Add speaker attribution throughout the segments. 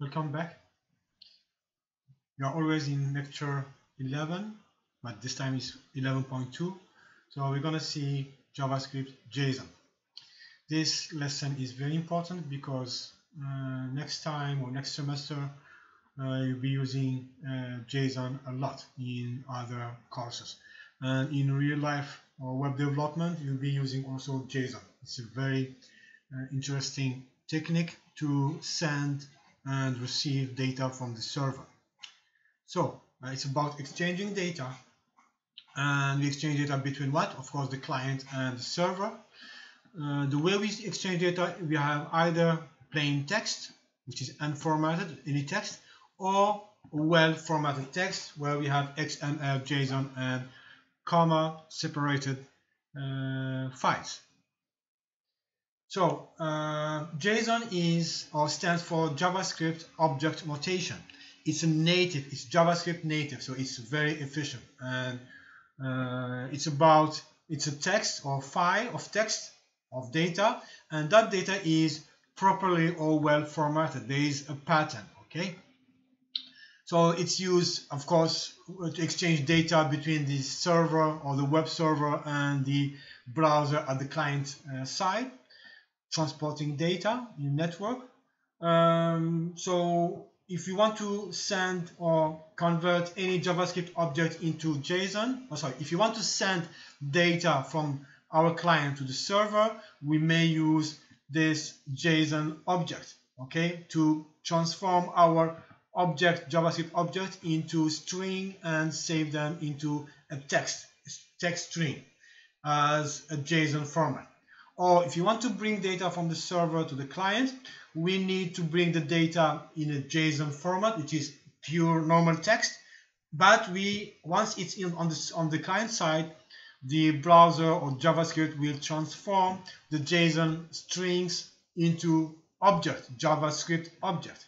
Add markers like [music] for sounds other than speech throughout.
Speaker 1: Welcome back. You are always in lecture 11, but this time is 11.2. So we're going to see JavaScript JSON. This lesson is very important because uh, next time or next semester uh, you'll be using uh, JSON a lot in other courses. And in real life or web development, you'll be using also JSON. It's a very uh, interesting technique to send and receive data from the server. So uh, it's about exchanging data and we exchange data between what? Of course, the client and the server. Uh, the way we exchange data, we have either plain text, which is unformatted, any text, or well formatted text where we have XML, JSON, and comma separated uh, files. So uh, JSON is or stands for JavaScript Object Notation. It's a native, it's JavaScript native, so it's very efficient. And uh, it's about, it's a text or file of text of data, and that data is properly or well formatted. There is a pattern, okay? So it's used, of course, to exchange data between the server or the web server and the browser at the client uh, side transporting data in network. Um, so if you want to send or convert any JavaScript object into JSON, oh sorry, if you want to send data from our client to the server, we may use this JSON object, okay, to transform our object, JavaScript object into string and save them into a text, text string as a JSON format or if you want to bring data from the server to the client, we need to bring the data in a JSON format, which is pure normal text. But we once it's in on the on the client side, the browser or JavaScript will transform the JSON strings into object, JavaScript object.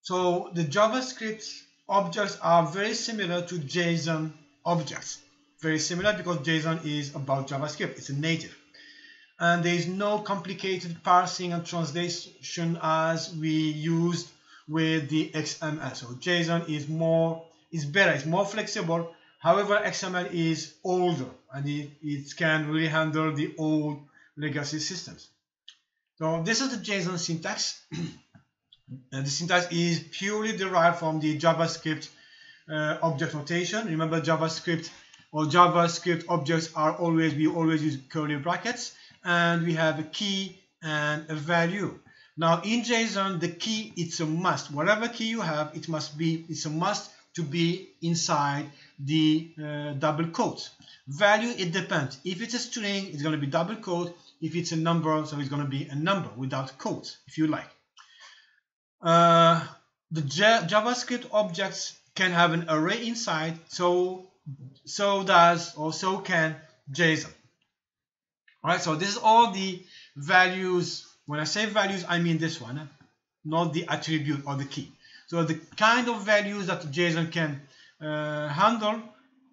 Speaker 1: So the JavaScript objects are very similar to JSON objects very similar because JSON is about JavaScript. It's a native. And there is no complicated parsing and translation as we used with the XML. So JSON is more, is better, it's more flexible. However, XML is older and it, it can really handle the old legacy systems. So this is the JSON syntax. [clears throat] and the syntax is purely derived from the JavaScript uh, object notation. Remember JavaScript or JavaScript objects are always, we always use curly brackets and we have a key and a value. Now in JSON, the key, it's a must. Whatever key you have, it must be, it's a must to be inside the uh, double quotes. Value, it depends. If it's a string, it's going to be double quote. If it's a number, so it's going to be a number without quotes, if you like. Uh, the JavaScript objects can have an array inside, so so does or so can JSON. Alright, so this is all the values. When I say values, I mean this one, not the attribute or the key. So the kind of values that JSON can uh, handle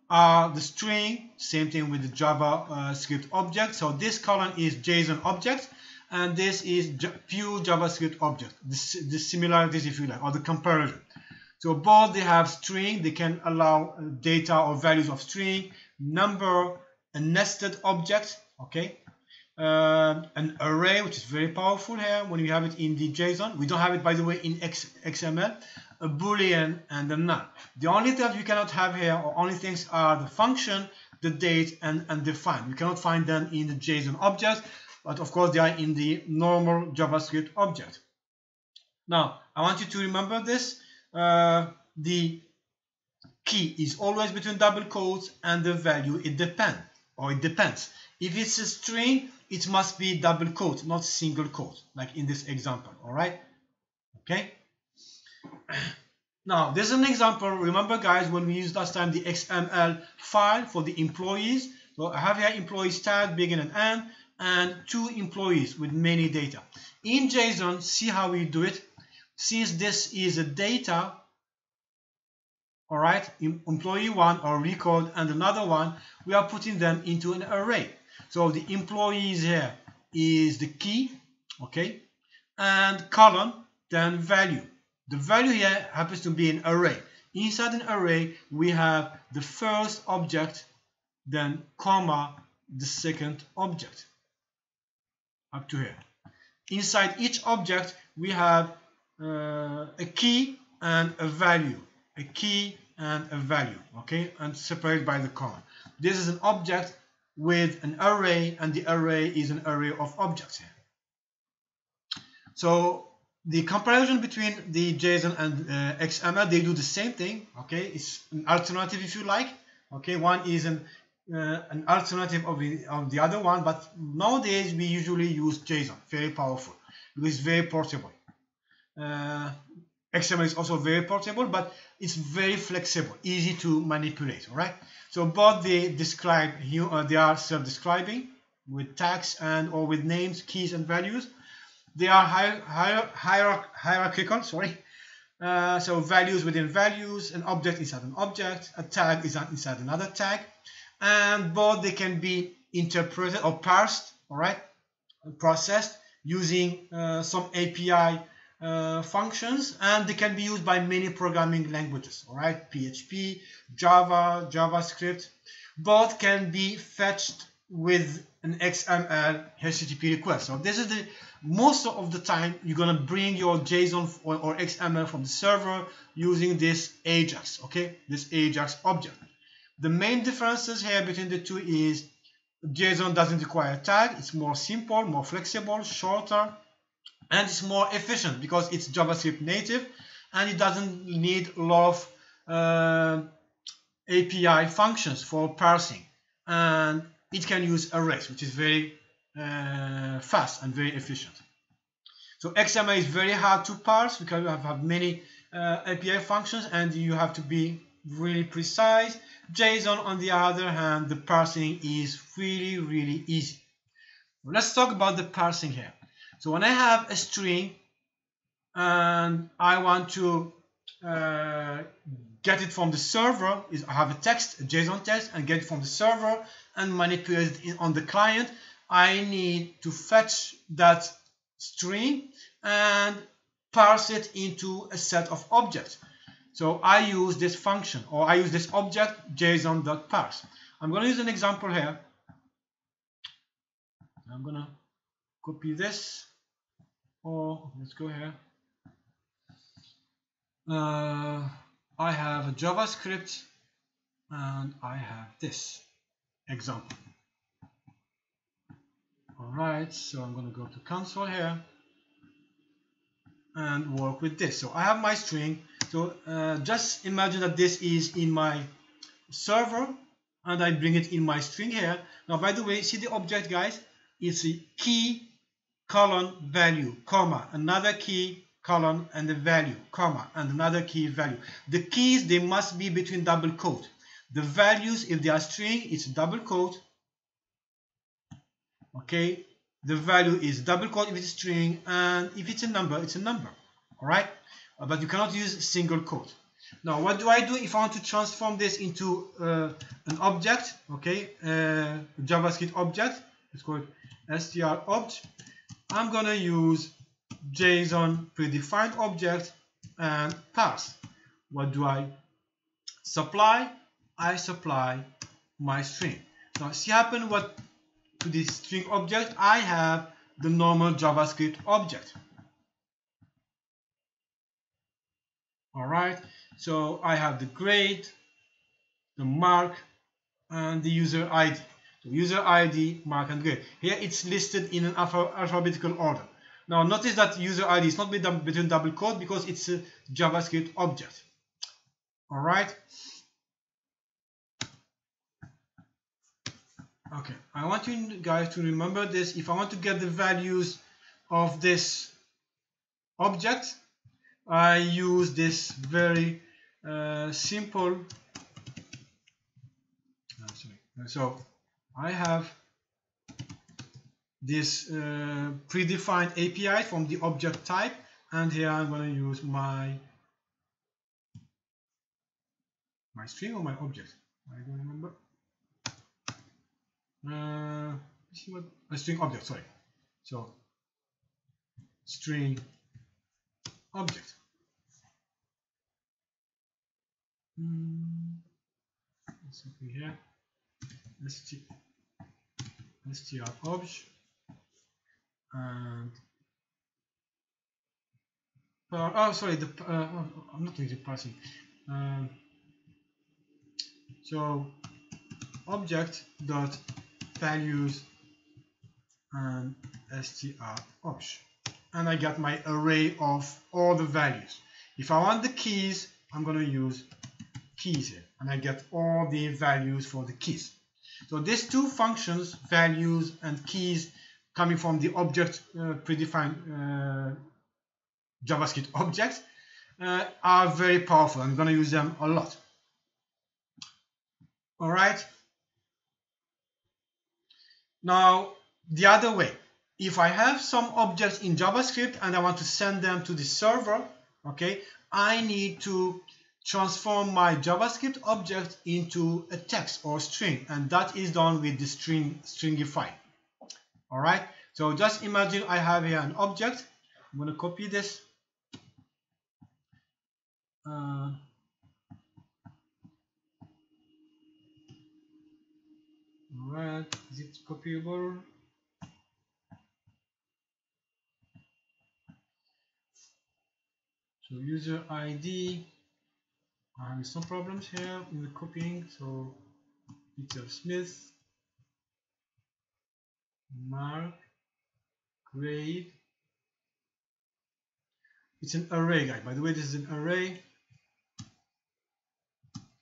Speaker 1: are the string, same thing with the JavaScript uh, object. So this column is JSON object, and this is pure JavaScript object. The, the similarities, if you like, or the comparison. So both they have string, they can allow uh, data or values of string, number, a nested object, okay, uh, an array, which is very powerful here when we have it in the JSON. We don't have it, by the way, in XML, a boolean and a null. The only things we cannot have here, or only things are the function, the date, and and undefined. We cannot find them in the JSON object, but of course they are in the normal JavaScript object. Now, I want you to remember this uh, the key is always between double quotes and the value. It depends or it depends. If it's a string it must be double quote not single quote like in this example all right? Okay? [clears throat] Now there's an example. Remember guys when we used last time the xml file for the employees? So i have here employees tag begin and end and two employees with many data. In json see how we do it since this is a data all right employee one or record and another one we are putting them into an array so the employees here is the key okay and colon then value. The value here happens to be an array. Inside an array, we have the first object, then comma, the second object. Up to here. Inside each object, we have a key and a value. A key and a value, okay, and separated by the comma. This is an object with an array, and the array is an array of objects here. So the comparison between the JSON and uh, XML, they do the same thing. Okay, it's an alternative if you like. Okay, one is an uh, an alternative of the, of the other one, but nowadays we usually use JSON, very powerful. It's very portable. Uh, XML is also very portable, but it's very flexible, easy to manipulate. All right. So both they describe, uh, they are self-describing with tags and or with names, keys, and values they are hier hier hierarchical, sorry. Uh, so values within values, an object inside an object, a tag is inside another tag, and both they can be interpreted or parsed, all right, processed using uh, some API uh, functions, and they can be used by many programming languages, all right, PHP, Java, JavaScript. Both can be fetched with an XML HTTP request. So this is the most of the time you're gonna bring your JSON or, or XML from the server using this Ajax, okay, this Ajax object. The main differences here between the two is JSON doesn't require tag, it's more simple, more flexible, shorter, and it's more efficient because it's JavaScript native and it doesn't need a lot of uh, API functions for parsing. And it can use arrays, which is very uh, fast and very efficient. So XML is very hard to parse because you have, have many uh, API functions and you have to be really precise. JSON on the other hand, the parsing is really, really easy. Let's talk about the parsing here. So when I have a string and I want to uh, get it from the server, is I have a text, a JSON text, and get it from the server and manipulate it on the client, I need to fetch that string and parse it into a set of objects. So I use this function or I use this object json.parse. I'm going to use an example here. I'm going to copy this or let's go here. Uh, I have a JavaScript and I have this example. Alright, so I'm going to go to console here and work with this. So I have my string. So uh, just imagine that this is in my server and I bring it in my string here. Now, by the way, see the object, guys? It's a key, colon, value, comma, another key, colon, and the value, comma, and another key, value. The keys, they must be between double quote. The values, if they are string, it's double quote, okay? The value is double quote if it's string and if it's a number it's a number. All right? Uh, but you cannot use single quote. Now what do I do if I want to transform this into uh, an object? Okay? Uh, JavaScript object let's call it str object I'm gonna use JSON predefined object and parse what do I supply I supply my string now see happen what to this string object, I have the normal JavaScript object. Alright, so I have the grade, the mark, and the user ID. User ID, mark, and grade. Here it's listed in an alphabetical order. Now notice that user ID is not between double quote because it's a JavaScript object. Alright, okay I want you guys to remember this if I want to get the values of this object I use this very uh, simple uh, so I have this uh, predefined API from the object type and here I'm going to use my my string or my object I don't remember uh, see what a string object sorry so string object. Mm. Let's here. St str obj and oh sorry the uh, I'm not using parsing. Um, so object dot values and str obj and I got my array of all the values. If I want the keys I'm going to use keys here. And I get all the values for the keys so these two functions values and keys coming from the object uh, predefined uh, JavaScript objects uh, are very powerful. I'm going to use them a lot. All right. Now, the other way, if I have some objects in JavaScript and I want to send them to the server, okay, I need to transform my JavaScript object into a text or string, and that is done with the string stringify. All right. So just imagine I have here an object. I'm going to copy this uh, Alright, is it copyable? So user ID, I'm some problems here in the copying. So Peter Smith, Mark, grade. It's an array, guy. By the way, this is an array.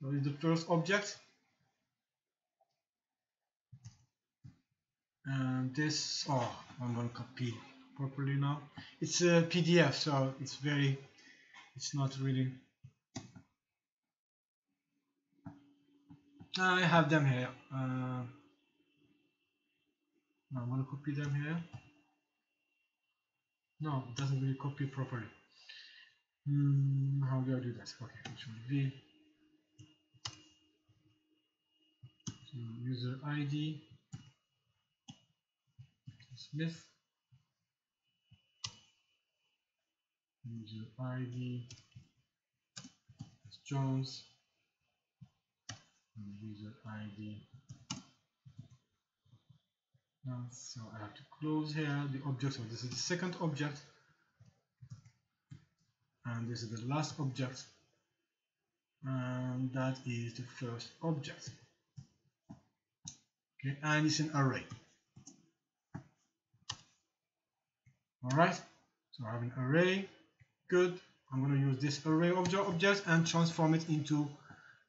Speaker 1: So is the first object. And this, oh, I'm to copy properly now. It's a PDF, so it's very, it's not really. I have them here. Uh, I'm to copy them here. No, it doesn't really copy properly. Hmm, how do I do that? Okay, Control V. So user ID Smith. User ID Jones. User ID. Now, so I have to close here the object. So this is the second object, and this is the last object, and that is the first object. Okay and it's an array. All right so I have an array. Good. I'm going to use this array of objects and transform it into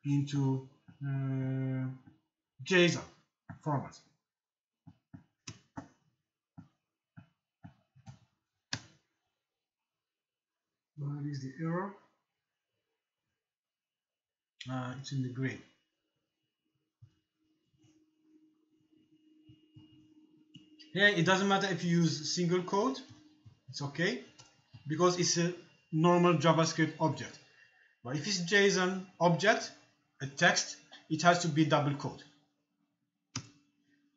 Speaker 1: into uh, JSON format. What is the error? Uh, it's in the gray Here it doesn't matter if you use single quote, it's okay because it's a normal JavaScript object. But if it's JSON object, a text, it has to be double quote.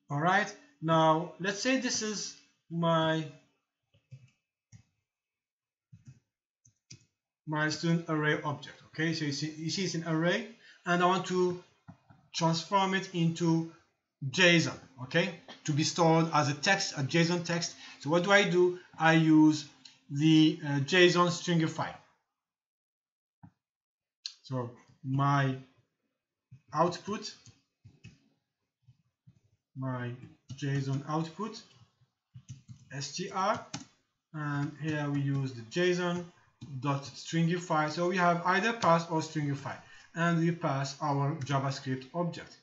Speaker 1: Alright, now let's say this is my my student array object. Okay, so you see, you see it's an array and I want to transform it into JSON, okay, to be stored as a text, a JSON text. So what do I do? I use the uh, JSON stringify. So my output, my JSON output, str, and here we use the JSON dot stringify. So we have either parse or stringify, and we pass our JavaScript object.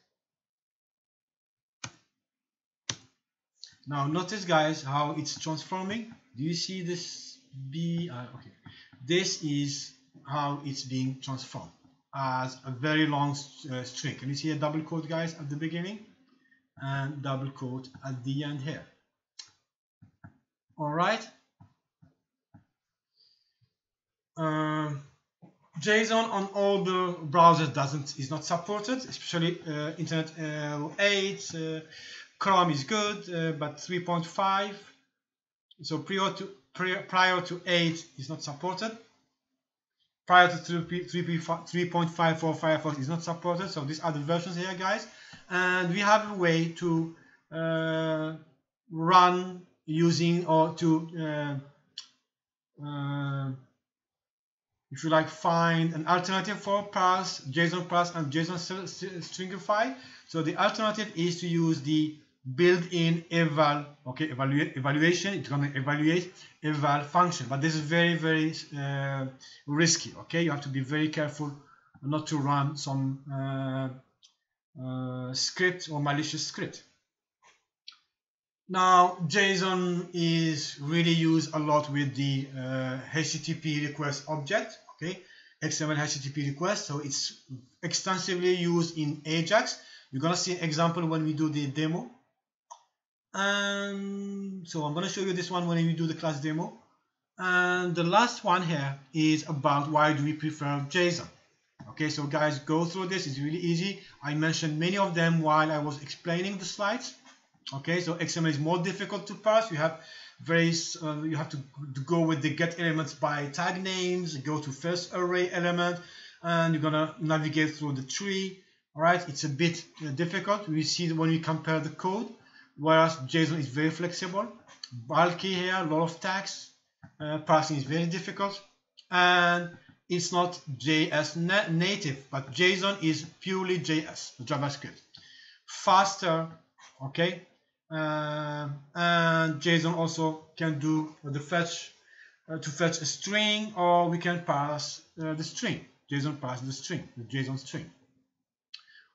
Speaker 1: Now notice guys how it's transforming. Do you see this B? Uh, okay, this is how it's being transformed as a very long uh, string. Can you see a double quote guys at the beginning and double quote at the end here? All right. Um, JSON on all the browsers doesn't is not supported, especially uh, Internet uh, 8, uh, Chrome is good, uh, but 3.5, so prior to prior, prior to 8 is not supported. Prior to 3.54 Firefox is not supported so these are the versions here guys. And we have a way to uh, run using or to uh, uh, if you like find an alternative for parse json parse and json stringify. So the alternative is to use the built-in eval okay evaluate evaluation it's going to evaluate eval function but this is very very uh, risky okay? You have to be very careful not to run some uh, uh, script or malicious script. Now json is really used a lot with the http uh, request object okay? Xml http request so it's extensively used in ajax. You're gonna see an example when we do the demo and so I'm going to show you this one when we do the class demo. And the last one here is about why do we prefer JSON. Okay so guys go through this. It's really easy. I mentioned many of them while I was explaining the slides. Okay so XML is more difficult to parse you have very uh, you have to, to go with the get elements by tag names go to first array element and you're gonna navigate through the tree. All right it's a bit difficult. We see when we compare the code whereas JSON is very flexible, bulky here, a lot of tags, uh, parsing is very difficult, and it's not JS na native, but JSON is purely JS, JavaScript. Faster, okay, uh, and JSON also can do the fetch uh, to fetch a string, or we can pass uh, the string. JSON pass the string, the JSON string.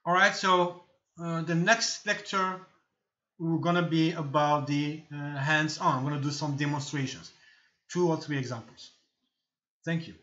Speaker 1: All right, so uh, the next lecture we're gonna be about the uh, hands-on. I'm gonna do some demonstrations, two or three examples. Thank you.